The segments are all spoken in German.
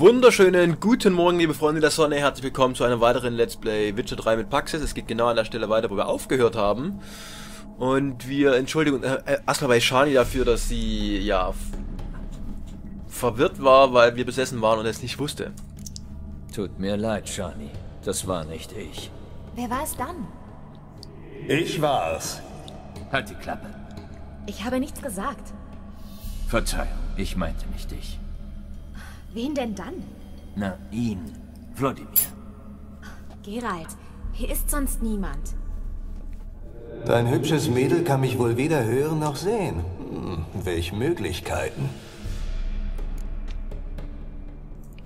wunderschönen guten Morgen, liebe Freunde der Sonne. Herzlich willkommen zu einem weiteren Let's Play Witcher 3 mit Paxis. Es geht genau an der Stelle weiter, wo wir aufgehört haben. Und wir entschuldigen äh, äh erstmal bei Shani dafür, dass sie, ja, verwirrt war, weil wir besessen waren und es nicht wusste. Tut mir leid, Shani. Das war nicht ich. Wer war es dann? Ich war's. Halt die Klappe. Ich habe nichts gesagt. Verzeihung, ich meinte nicht dich. Wen denn dann? Na, ihn. Wladimir. Geralt, hier ist sonst niemand. Dein hübsches Mädel kann mich wohl weder hören noch sehen. Hm, welch Möglichkeiten.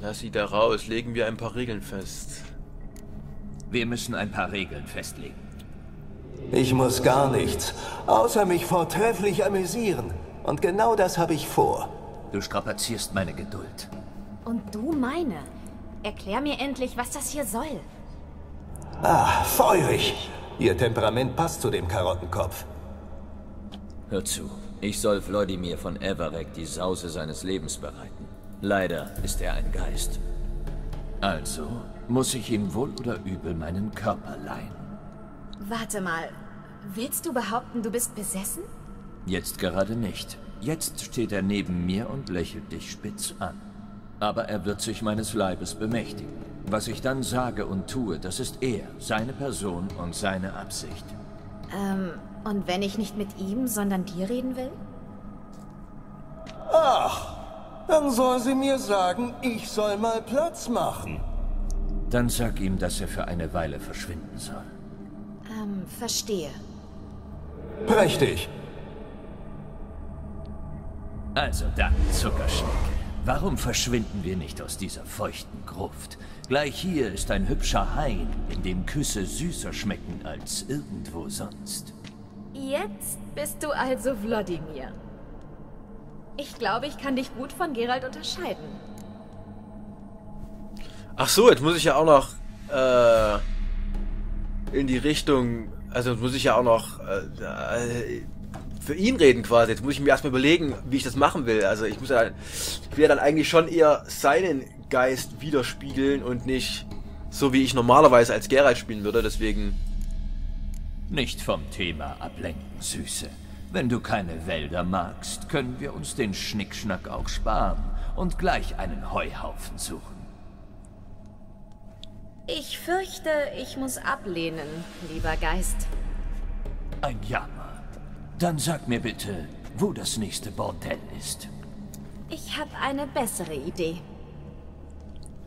Lass sie da raus, legen wir ein paar Regeln fest. Wir müssen ein paar Regeln festlegen. Ich muss gar nichts, außer mich vortrefflich amüsieren. Und genau das habe ich vor. Du strapazierst meine Geduld. Und du meine. Erklär mir endlich, was das hier soll. Ah, feurig. Ihr Temperament passt zu dem Karottenkopf. Hör zu. Ich soll Vladimir von Everek die Sause seines Lebens bereiten. Leider ist er ein Geist. Also muss ich ihm wohl oder übel meinen Körper leihen. Warte mal. Willst du behaupten, du bist besessen? Jetzt gerade nicht. Jetzt steht er neben mir und lächelt dich spitz an. Aber er wird sich meines Leibes bemächtigen. Was ich dann sage und tue, das ist er, seine Person und seine Absicht. Ähm, und wenn ich nicht mit ihm, sondern dir reden will? Ach, dann soll sie mir sagen, ich soll mal Platz machen. Dann sag ihm, dass er für eine Weile verschwinden soll. Ähm, verstehe. Prächtig. Also dann, Zuckerschnecke. Warum verschwinden wir nicht aus dieser feuchten Gruft? Gleich hier ist ein hübscher Hain, in dem Küsse süßer schmecken als irgendwo sonst. Jetzt bist du also Wladimir. Ich glaube, ich kann dich gut von Geralt unterscheiden. Ach so, jetzt muss ich ja auch noch äh, in die Richtung, also jetzt muss ich ja auch noch äh, für ihn reden quasi. Jetzt muss ich mir erstmal überlegen, wie ich das machen will. Also ich muss ja, ich will ja dann eigentlich schon eher seinen Geist widerspiegeln und nicht so wie ich normalerweise als Geralt spielen würde, deswegen... Nicht vom Thema ablenken, Süße. Wenn du keine Wälder magst, können wir uns den Schnickschnack auch sparen und gleich einen Heuhaufen suchen. Ich fürchte, ich muss ablehnen, lieber Geist. Ein Jammer. Dann sag mir bitte, wo das nächste Bordell ist. Ich habe eine bessere Idee.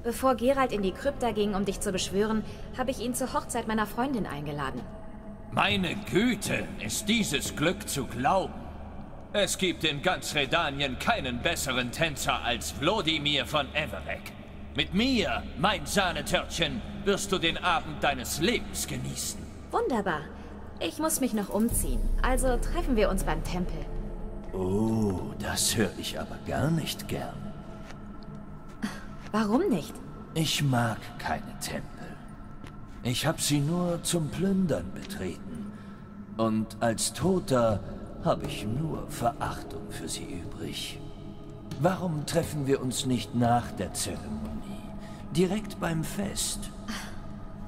Bevor Gerald in die Krypta ging, um dich zu beschwören, habe ich ihn zur Hochzeit meiner Freundin eingeladen. Meine Güte, ist dieses Glück zu glauben. Es gibt in ganz Redanien keinen besseren Tänzer als Vlodimir von Everek. Mit mir, mein Sahnetörtchen, wirst du den Abend deines Lebens genießen. Wunderbar. Ich muss mich noch umziehen, also treffen wir uns beim Tempel. Oh, das höre ich aber gar nicht gern. Warum nicht? Ich mag keine Tempel. Ich habe sie nur zum Plündern betreten. Und als Toter habe ich nur Verachtung für sie übrig. Warum treffen wir uns nicht nach der Zeremonie? Direkt beim Fest?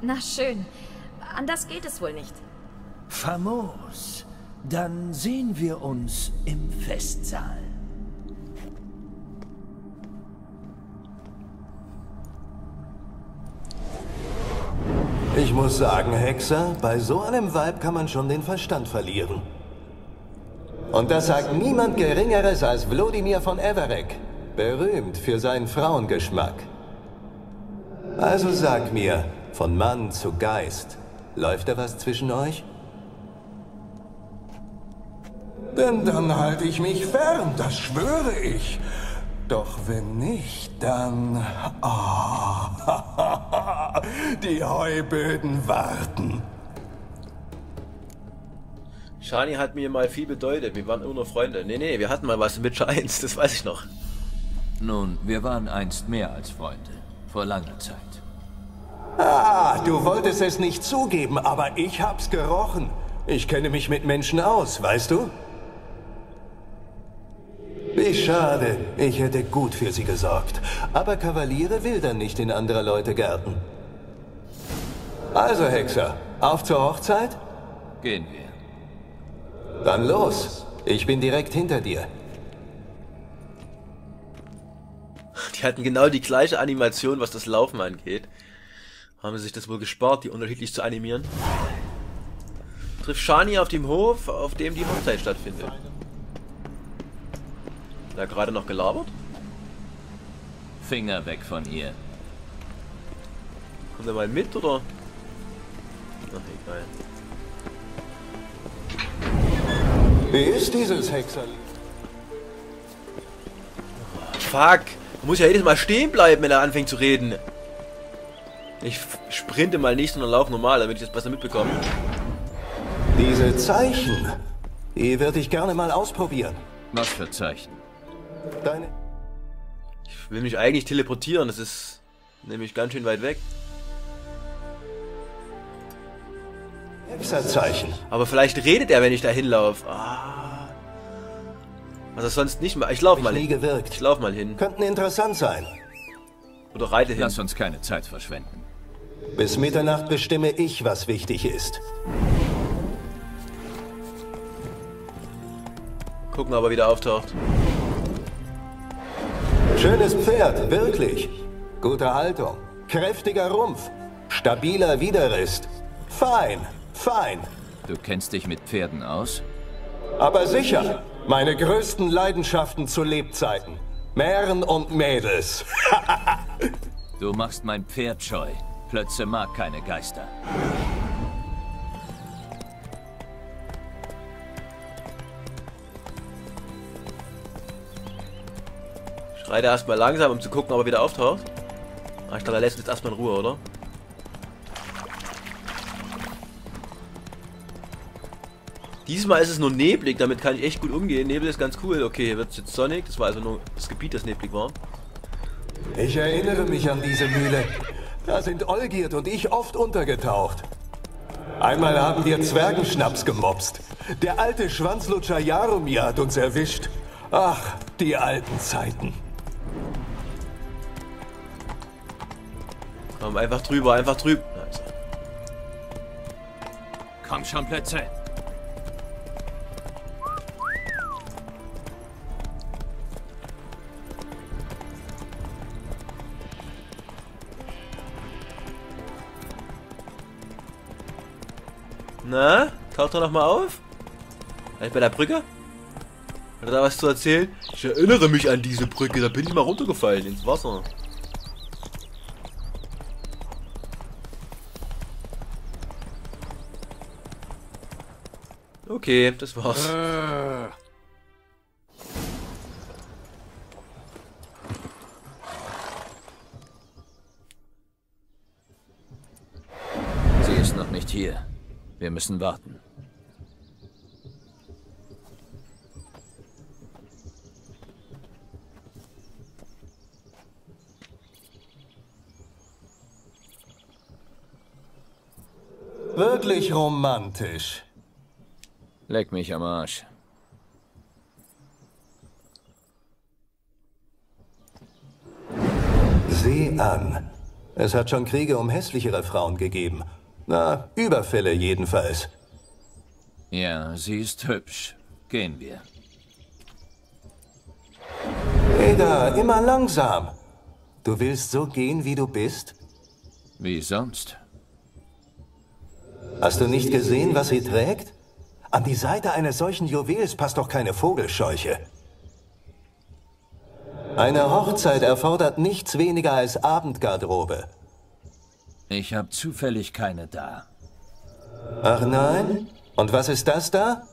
Na schön. Anders geht es wohl nicht. Famos. Dann sehen wir uns im Festsaal. Ich muss sagen, Hexer, bei so einem Weib kann man schon den Verstand verlieren. Und das sagt niemand Geringeres als Vlodimir von Everek, berühmt für seinen Frauengeschmack. Also sag mir, von Mann zu Geist, läuft da was zwischen euch? Denn dann halte ich mich fern, das schwöre ich. Doch wenn nicht, dann... Oh, die Heuböden warten. Shani hat mir mal viel bedeutet. Wir waren immer nur Freunde. Nee, nee, wir hatten mal was in Witcher 1, das weiß ich noch. Nun, wir waren einst mehr als Freunde. Vor langer Zeit. Ah, du wolltest es nicht zugeben, aber ich hab's gerochen. Ich kenne mich mit Menschen aus, weißt du? Wie schade. Ich hätte gut für sie gesorgt. Aber Kavaliere wildern nicht in andere Leute Gärten. Also, Hexer, auf zur Hochzeit? Gehen wir. Dann los. Ich bin direkt hinter dir. Die hatten genau die gleiche Animation, was das Laufen angeht. Haben sie sich das wohl gespart, die unterschiedlich zu animieren. Trifft Shani auf dem Hof, auf dem die Hochzeit stattfindet. Da gerade noch gelabert? Finger weg von ihr. Kommt er mal mit, oder? Ach, egal. Wie ist dieses Hexer? Fuck! Man muss ja jedes Mal stehen bleiben, wenn er anfängt zu reden. Ich sprinte mal nicht, sondern laufe normal, damit ich das besser mitbekomme. Diese Zeichen. Die würde ich gerne mal ausprobieren. Was für Zeichen? Deine... Ich will mich eigentlich teleportieren, das ist nämlich ganz schön weit weg. Hexerzeichen. Aber vielleicht redet er, wenn ich da hinlaufe. Ah. Was er sonst nicht mal. Ich lauf mal hin. gewirkt. Ich lauf mal hin. Könnten interessant sein. Oder reite hin. Lass uns keine Zeit verschwenden. Bis Mitternacht bestimme ich, was wichtig ist. Gucken, ob er wieder auftaucht. Schönes Pferd, wirklich. Gute Haltung. Kräftiger Rumpf. Stabiler Widerrist. Fein, fein. Du kennst dich mit Pferden aus? Aber sicher. Meine größten Leidenschaften zu Lebzeiten. Mähren und Mädels. Du machst mein Pferd scheu. Plötze mag keine Geister. Reite erstmal langsam, um zu gucken, ob er wieder auftaucht. Ah, ich glaube, er lässt uns jetzt erstmal in Ruhe, oder? Diesmal ist es nur neblig, damit kann ich echt gut umgehen. Nebel ist ganz cool. Okay, hier wird es jetzt sonnig. Das war also nur das Gebiet, das neblig war. Ich erinnere mich an diese Mühle. Da sind Olgierd und ich oft untergetaucht. Einmal haben wir Zwergenschnaps gemopst. Der alte Schwanzlutscher Jaromir hat uns erwischt. Ach, die alten Zeiten. Komm, einfach drüber, einfach drüber. Also, Komm schon, Plötze. Na, taucht er nochmal auf? Vielleicht bei der Brücke? Hat er da was zu erzählen? Ich erinnere mich an diese Brücke, da bin ich mal runtergefallen ins Wasser. Okay, das war's. Sie ist noch nicht hier. Wir müssen warten. Wirklich romantisch. Leck mich am Arsch. Sieh an. Es hat schon Kriege um hässlichere Frauen gegeben. Na, Überfälle jedenfalls. Ja, sie ist hübsch. Gehen wir. Ada, immer langsam. Du willst so gehen, wie du bist? Wie sonst? Hast du nicht gesehen, was sie trägt? An die Seite eines solchen Juwels passt doch keine Vogelscheuche. Eine Hochzeit erfordert nichts weniger als Abendgarderobe. Ich habe zufällig keine da. Ach nein? Und was ist das da?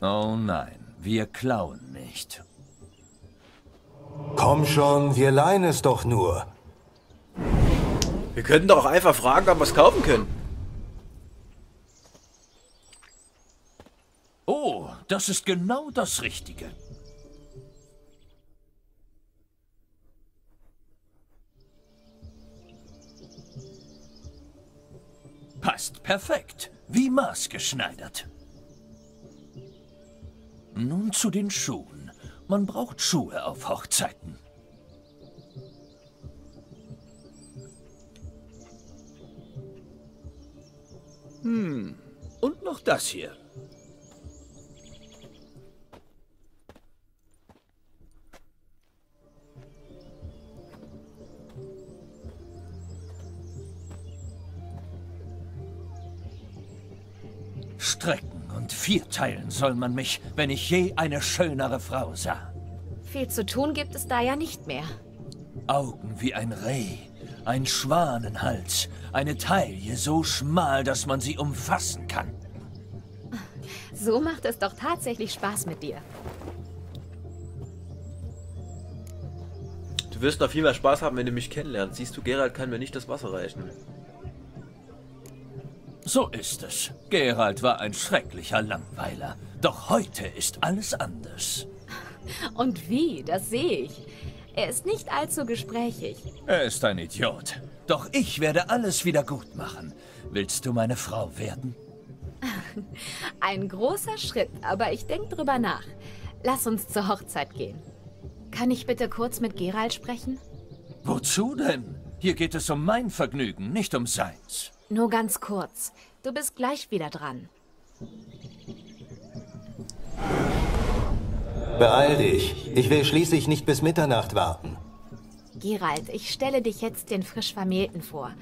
Oh nein, wir klauen nicht. Komm schon, wir leihen es doch nur. Wir könnten doch auch einfach fragen, ob wir es kaufen können. Oh, das ist genau das Richtige. Passt perfekt. wie maßgeschneidert. Nun zu den Schuhen. Man braucht Schuhe auf Hochzeiten. Hm, und noch das hier. Strecken und vierteilen soll man mich, wenn ich je eine schönere Frau sah. Viel zu tun gibt es da ja nicht mehr. Augen wie ein Reh, ein Schwanenhals, eine Taille so schmal, dass man sie umfassen kann. So macht es doch tatsächlich Spaß mit dir. Du wirst noch viel mehr Spaß haben, wenn du mich kennenlernst. Siehst du, Gerald kann mir nicht das Wasser reichen. So ist es. Gerald war ein schrecklicher Langweiler. Doch heute ist alles anders. Und wie, das sehe ich. Er ist nicht allzu gesprächig. Er ist ein Idiot. Doch ich werde alles wieder gut machen. Willst du meine Frau werden? Ein großer Schritt, aber ich denke drüber nach. Lass uns zur Hochzeit gehen. Kann ich bitte kurz mit Gerald sprechen? Wozu denn? Hier geht es um mein Vergnügen, nicht um seins. Nur ganz kurz. Du bist gleich wieder dran. Beeil dich. Ich will schließlich nicht bis Mitternacht warten. Gerald, ich stelle dich jetzt den frisch Vermählten vor.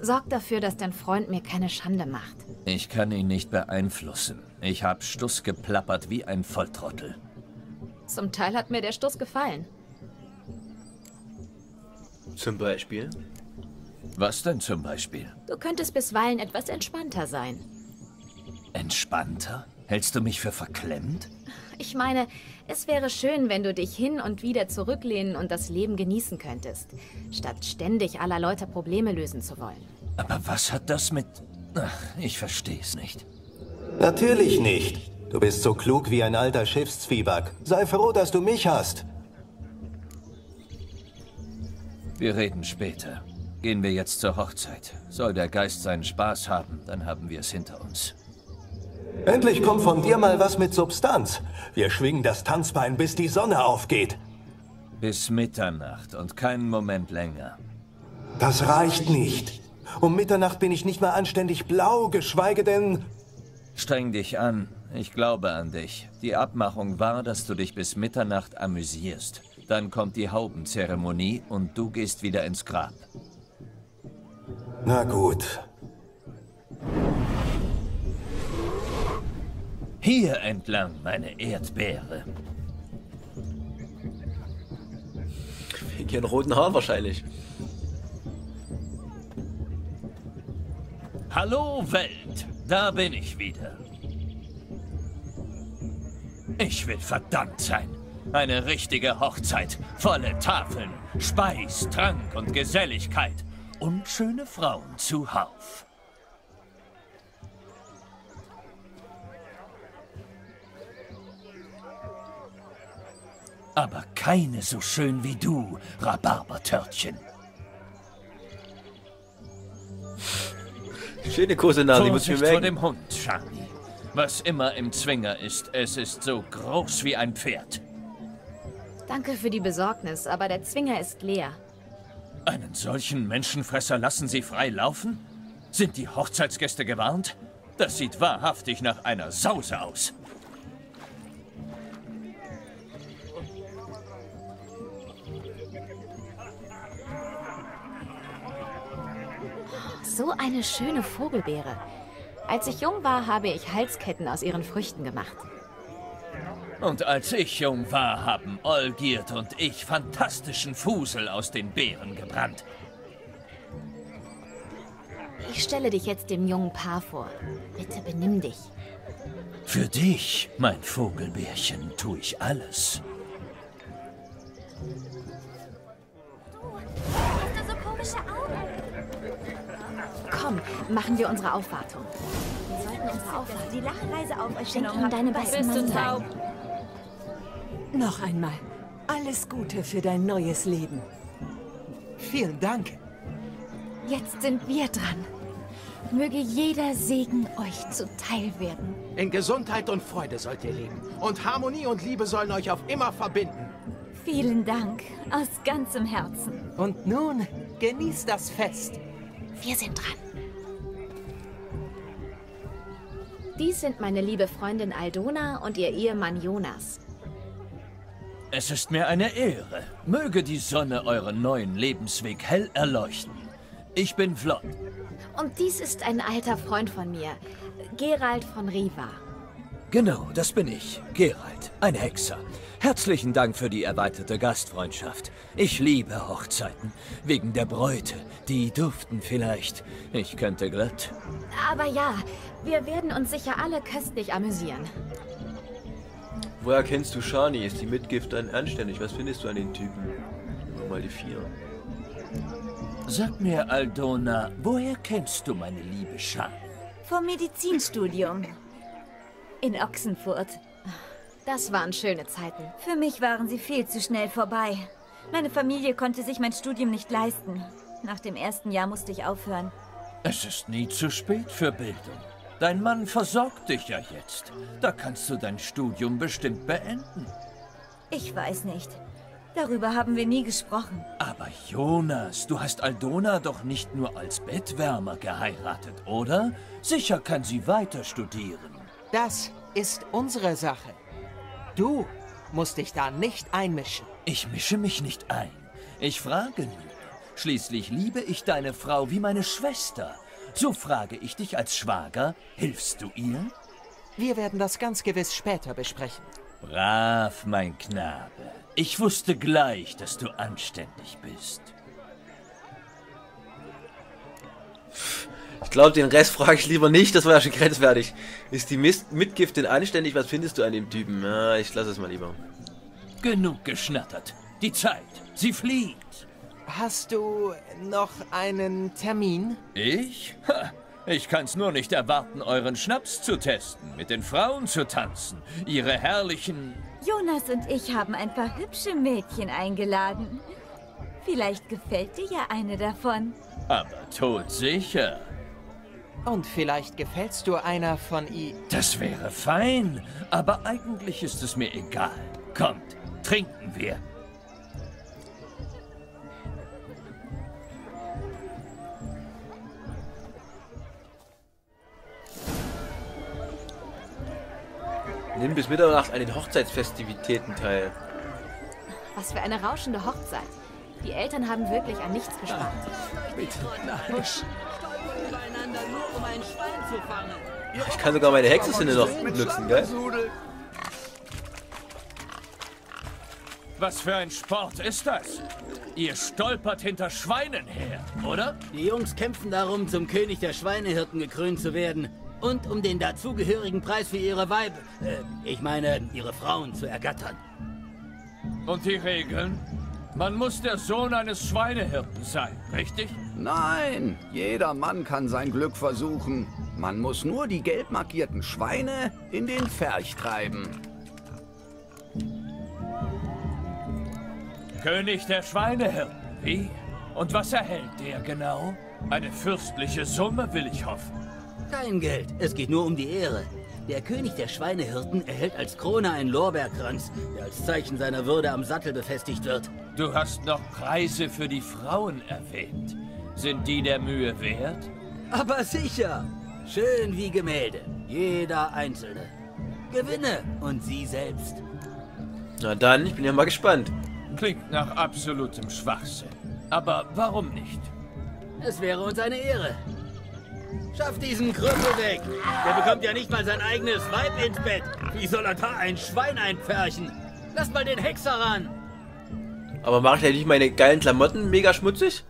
Sorg dafür, dass dein Freund mir keine Schande macht. Ich kann ihn nicht beeinflussen. Ich hab Stuss geplappert wie ein Volltrottel. Zum Teil hat mir der Stuss gefallen. Zum Beispiel. Was denn zum Beispiel? Du könntest bisweilen etwas entspannter sein. Entspannter? Hältst du mich für verklemmt? Ich meine, es wäre schön, wenn du dich hin und wieder zurücklehnen und das Leben genießen könntest, statt ständig aller Leute Probleme lösen zu wollen. Aber was hat das mit... Ach, ich verstehe es nicht. Natürlich nicht. Du bist so klug wie ein alter Schiffszwieback. Sei froh, dass du mich hast. Wir reden später. Gehen wir jetzt zur Hochzeit. Soll der Geist seinen Spaß haben, dann haben wir es hinter uns. Endlich kommt von dir mal was mit Substanz. Wir schwingen das Tanzbein, bis die Sonne aufgeht. Bis Mitternacht und keinen Moment länger. Das reicht nicht. Um Mitternacht bin ich nicht mal anständig blau, geschweige denn... Streng dich an. Ich glaube an dich. Die Abmachung war, dass du dich bis Mitternacht amüsierst. Dann kommt die Haubenzeremonie und du gehst wieder ins Grab. Na gut. Hier entlang, meine Erdbeere. Wegen ihren roten Haaren wahrscheinlich. Hallo Welt, da bin ich wieder. Ich will verdammt sein. Eine richtige Hochzeit, volle Tafeln, Speis, Trank und Geselligkeit und schöne Frauen zuhauf. Aber keine so schön wie du, Rhabarbertörtchen. Schöne Kosenase, die muss ich mir Vorsicht vor merken. dem Hund, Charlie. Was immer im Zwinger ist, es ist so groß wie ein Pferd. Danke für die Besorgnis, aber der Zwinger ist leer. Einen solchen Menschenfresser lassen Sie frei laufen? Sind die Hochzeitsgäste gewarnt? Das sieht wahrhaftig nach einer Sause aus. So eine schöne Vogelbeere. Als ich jung war, habe ich Halsketten aus ihren Früchten gemacht. Und als ich jung war, haben Olgierd und ich fantastischen Fusel aus den Beeren gebrannt. Ich stelle dich jetzt dem jungen Paar vor. Bitte benimm dich. Für dich, mein Vogelbärchen, tue ich alles. Hast du so komische Augen? Komm, machen wir unsere Aufwartung. Wir sollten unsere Aufwartung. die Lachreise auf euch Schenk genommen ihm deine besten Bist du Mandeln. taub? Noch einmal. Alles Gute für dein neues Leben. Vielen Dank. Jetzt sind wir dran. Möge jeder Segen euch zuteil werden. In Gesundheit und Freude sollt ihr leben. Und Harmonie und Liebe sollen euch auf immer verbinden. Vielen Dank. Aus ganzem Herzen. Und nun genießt das Fest. Wir sind dran. Dies sind meine liebe Freundin Aldona und ihr Ehemann Jonas. Es ist mir eine Ehre. Möge die Sonne euren neuen Lebensweg hell erleuchten. Ich bin Flott. Und dies ist ein alter Freund von mir, Gerald von Riva. Genau, das bin ich. Gerald, ein Hexer. Herzlichen Dank für die erweiterte Gastfreundschaft. Ich liebe Hochzeiten. Wegen der Bräute. Die duften vielleicht. Ich könnte glatt. Aber ja, wir werden uns sicher alle köstlich amüsieren. Woher kennst du Shani? Ist die Mitgift dann anständig? Was findest du an den Typen? Nochmal die vier. Sag mir, Aldona, woher kennst du meine liebe Shani? Vom Medizinstudium. In Ochsenfurt. Das waren schöne Zeiten. Für mich waren sie viel zu schnell vorbei. Meine Familie konnte sich mein Studium nicht leisten. Nach dem ersten Jahr musste ich aufhören. Es ist nie zu spät für Bildung. Dein Mann versorgt dich ja jetzt. Da kannst du dein Studium bestimmt beenden. Ich weiß nicht. Darüber haben wir nie gesprochen. Aber Jonas, du hast Aldona doch nicht nur als Bettwärmer geheiratet, oder? Sicher kann sie weiter studieren. Das ist unsere Sache. Du musst dich da nicht einmischen. Ich mische mich nicht ein. Ich frage nur. Schließlich liebe ich deine Frau wie meine Schwester. So frage ich dich als Schwager, hilfst du ihr? Wir werden das ganz gewiss später besprechen. Brav, mein Knabe. Ich wusste gleich, dass du anständig bist. Ich glaube, den Rest frage ich lieber nicht, das war ja schon grenzwertig. Ist die Mist Mitgift denn anständig? Was findest du an dem Typen? Ja, ich lasse es mal lieber. Genug geschnattert. Die Zeit, sie fliegt. Hast du noch einen Termin? Ich? Ha, ich kann's nur nicht erwarten, euren Schnaps zu testen, mit den Frauen zu tanzen, ihre herrlichen... Jonas und ich haben ein paar hübsche Mädchen eingeladen. Vielleicht gefällt dir ja eine davon. Aber todsicher. Und vielleicht gefällst du einer von ihnen. Das wäre fein, aber eigentlich ist es mir egal. Kommt, trinken wir. Nimm bis Mitternacht an den Hochzeitsfestivitäten teil. Was für eine rauschende Hochzeit. Die Eltern haben wirklich an nichts gespart. Ich kann sogar meine Hexensinne noch nutzen, gell? Was für ein Sport ist das? Ihr stolpert hinter Schweinen her, oder? Die Jungs kämpfen darum, zum König der Schweinehirten gekrönt zu werden. Und um den dazugehörigen Preis für ihre Weib, äh, ich meine, ihre Frauen zu ergattern. Und die Regeln? Man muss der Sohn eines Schweinehirten sein, richtig? Nein, jeder Mann kann sein Glück versuchen. Man muss nur die gelb markierten Schweine in den Pferch treiben. König der Schweinehirten, wie? Und was erhält der genau? Eine fürstliche Summe, will ich hoffen. Kein Geld, es geht nur um die Ehre. Der König der Schweinehirten erhält als Krone einen Lorbeerkranz, der als Zeichen seiner Würde am Sattel befestigt wird. Du hast noch Preise für die Frauen erwähnt. Sind die der Mühe wert? Aber sicher! Schön wie Gemälde. Jeder einzelne. Gewinne und sie selbst. Na dann, ich bin ja mal gespannt. Klingt nach absolutem Schwachsinn. Aber warum nicht? Es wäre uns eine Ehre. Schaff diesen Krüppel weg. Der bekommt ja nicht mal sein eigenes Weib ins Bett. Wie soll er da ein Schwein einpferchen? Lass mal den Hexer ran. Aber mache ich ja nicht meine geilen Klamotten mega schmutzig?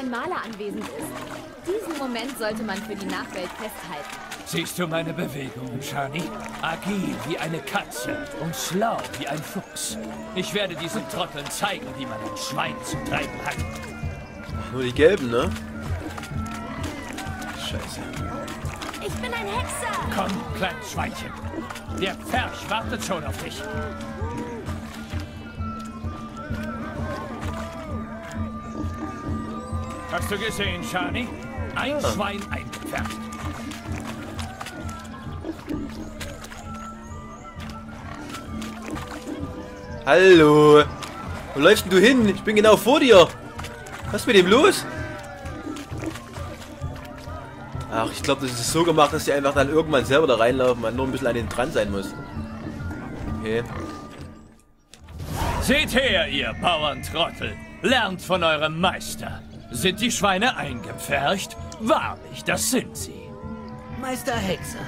Kein Maler anwesend ist. Diesen Moment sollte man für die Nachwelt festhalten. Siehst du meine Bewegungen, Shani? Agil wie eine Katze und schlau wie ein Fuchs. Ich werde diesen Trotteln zeigen, wie man ein Schwein zu treiben hat. Nur die gelben, ne? Scheiße. Ich bin ein Hexer! Komm, kleines Schweinchen. Der Pferch wartet schon auf dich. Hast du gesehen, Shani? Ein Ah. Schwein eingepfercht. Hallo. Wo läufst denn du hin? Ich bin genau vor dir. Was ist mit dem los? Ach, ich glaube, das ist so gemacht, dass die einfach dann irgendwann selber da reinlaufen, man nur ein bisschen an den dran sein muss. Okay. Seht her, ihr Bauerntrottel. Lernt von eurem Meister. Sind die Schweine eingepfercht? Wahrlich, das sind sie. Meister Hexer,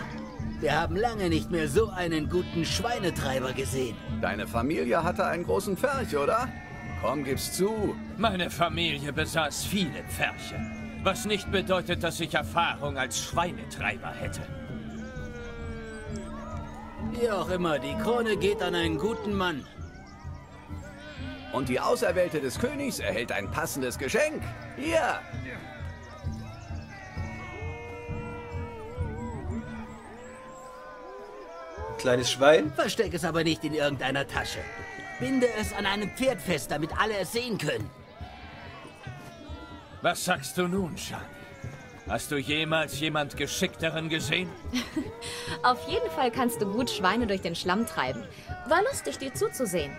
wir haben lange nicht mehr so einen guten Schweinetreiber gesehen. Deine Familie hatte einen großen Pferch, oder? Komm, gib's zu. Meine Familie besaß viele Pferche. Was nicht bedeutet, dass ich Erfahrung als Schweinetreiber hätte. Wie auch immer, die Krone geht an einen guten Mann. Und die Auserwählte des Königs erhält ein passendes Geschenk. Hier. Kleines Schwein. Versteck es aber nicht in irgendeiner Tasche. Binde es an einem Pferd fest, damit alle es sehen können. Was sagst du nun, Shani? Hast du jemals jemand Geschickteren gesehen? Auf jeden Fall kannst du gut Schweine durch den Schlamm treiben. War lustig, dir zuzusehen.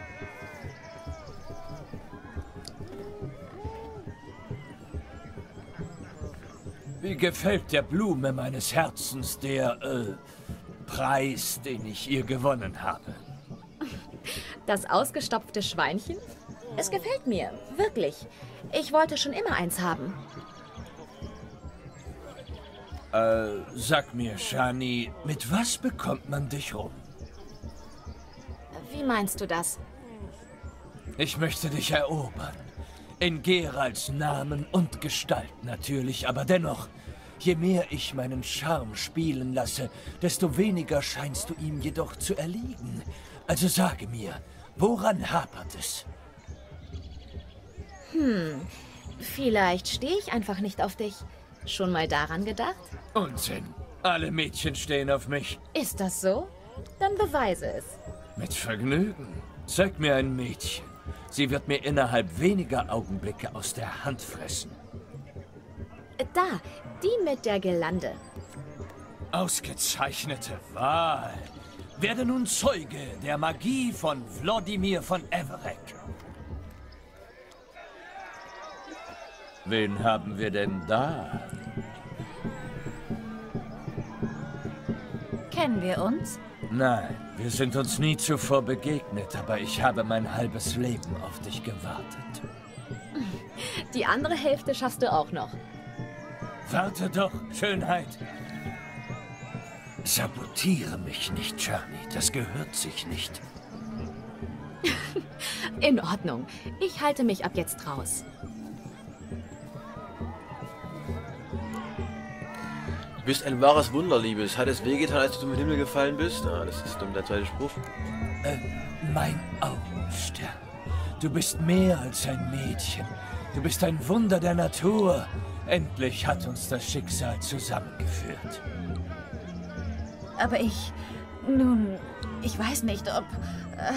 Wie gefällt der Blume meines Herzens der, äh, Preis, den ich ihr gewonnen habe? Das ausgestopfte Schweinchen? Es gefällt mir, wirklich. Ich wollte schon immer eins haben. Äh, sag mir, Shani, mit was bekommt man dich rum? Wie meinst du das? Ich möchte dich erobern. In Geralds Namen und Gestalt natürlich, aber dennoch, je mehr ich meinen Charme spielen lasse, desto weniger scheinst du ihm jedoch zu erliegen. Also sage mir, woran hapert es? Hm, vielleicht stehe ich einfach nicht auf dich. Schon mal daran gedacht? Unsinn. Alle Mädchen stehen auf mich. Ist das so? Dann beweise es. Mit Vergnügen. Zeig mir ein Mädchen. Sie wird mir innerhalb weniger Augenblicke aus der Hand fressen. Da, die mit der Gelande. Ausgezeichnete Wahl. Werde nun Zeuge der Magie von Wlodimir von Everek. Wen haben wir denn da? Kennen wir uns? Nein, wir sind uns nie zuvor begegnet, aber ich habe mein halbes Leben auf dich gewartet. Die andere Hälfte schaffst du auch noch. Warte doch, Schönheit. Sabotiere mich nicht, Charlie. Das gehört sich nicht. In Ordnung. Ich halte mich ab jetzt raus. Bist ein wahres Wunder, Liebes. Hat es wehgetan, als du zum Himmel gefallen bist? Ah, das ist dumm, der zweite Spruch. Äh, mein Augenstern. Du bist mehr als ein Mädchen. Du bist ein Wunder der Natur. Endlich hat uns das Schicksal zusammengeführt. Aber ich... Nun, ich weiß nicht, ob... Äh,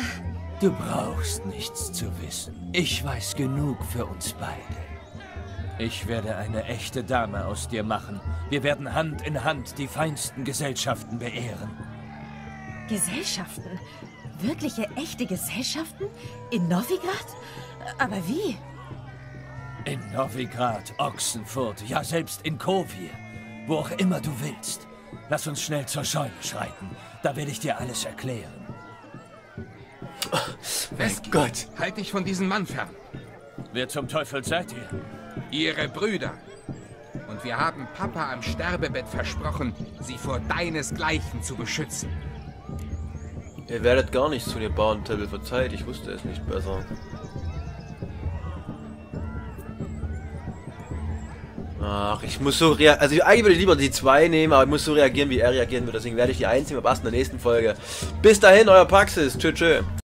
Du brauchst nichts zu wissen. Ich weiß genug für uns beide. Ich werde eine echte Dame aus dir machen. Wir werden Hand in Hand die feinsten Gesellschaften beehren. Gesellschaften? Wirkliche, echte Gesellschaften? In Novigrad? Aber wie? In Novigrad, Ochsenfurt, ja selbst in Kovir. Wo auch immer du willst. Lass uns schnell zur Scheune schreiten. Da werde ich dir alles erklären. West Gott. Halt dich von diesem Mann fern. Wer zum Teufel seid ihr? Ihre Brüder. Und wir haben Papa am Sterbebett versprochen, sie vor deinesgleichen zu beschützen. Ihr werdet gar nichts zu den Bauerntempel verzeiht. Ich wusste es nicht besser. Ach, ich muss so reagieren. Also eigentlich würde ich lieber die zwei nehmen, aber ich muss so reagieren, wie er reagieren wird. Deswegen werde ich die eins erst in der nächsten Folge. Bis dahin, euer Paxis. Tschö, tschö.